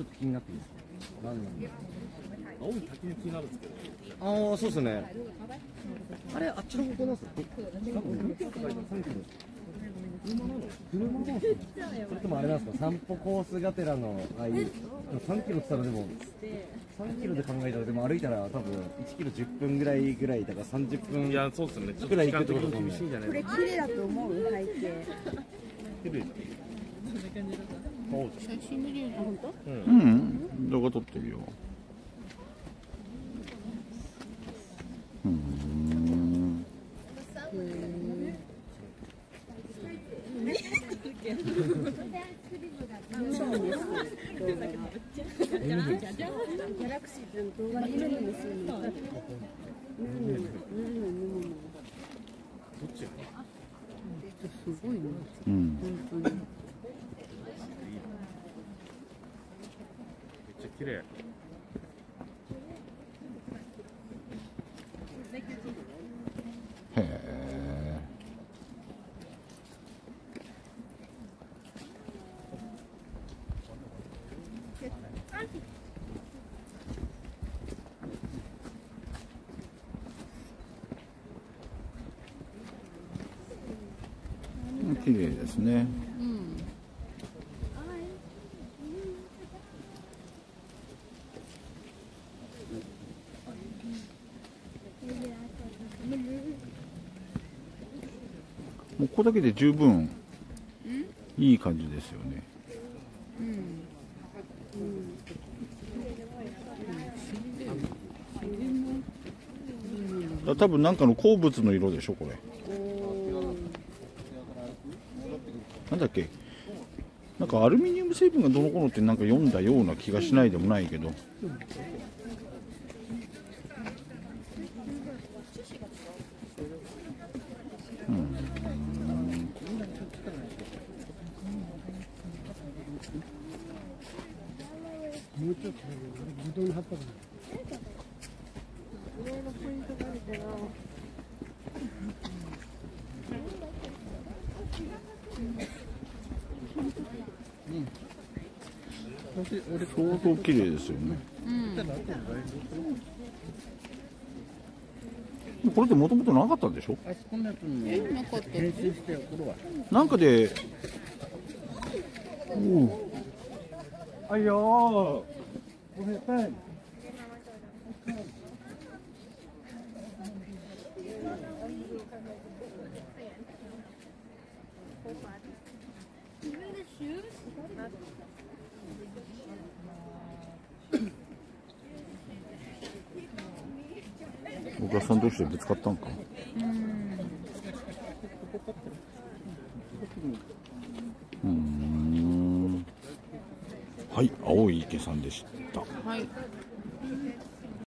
ちょっと気になっていいですか何なんだ青い滝に気になるんですけどああそうですねあれあっちの方向なんですかなんか2キロ車なの車なんすかそれともあれなんですか散歩コースがてらのああいう3キロって言ったらでも3キロで考えたらでも歩いたら多分1キロ10分ぐらいぐらいだから30分いやそうですねちょっくらいと時間的に厳しいんじゃないこれですか綺麗だと思う背景綺麗だ写真で言うと本当？うん。うん。動画撮ってるよう。ーん。ギャラクシーの動画見るんですよねどっちがすごいねうん本当にめっちゃ綺麗へえ綺麗ですね。もうここだけで十分いい感じですよね。あ多分なんかの鉱物の色でしょこれ。なんだっけ？なんかアルミニウム成分がどのこのってなんか読んだような気がしないでもないけどいろいろポイントがあるけど相当綺麗ですよね、これってもともとなかったんでしょ？あそこのやつにえなかった編集してよ頃はなんかであいよーごめんなさいお客さん同士でぶつかったんか。はい青い池さんでした。した。はい。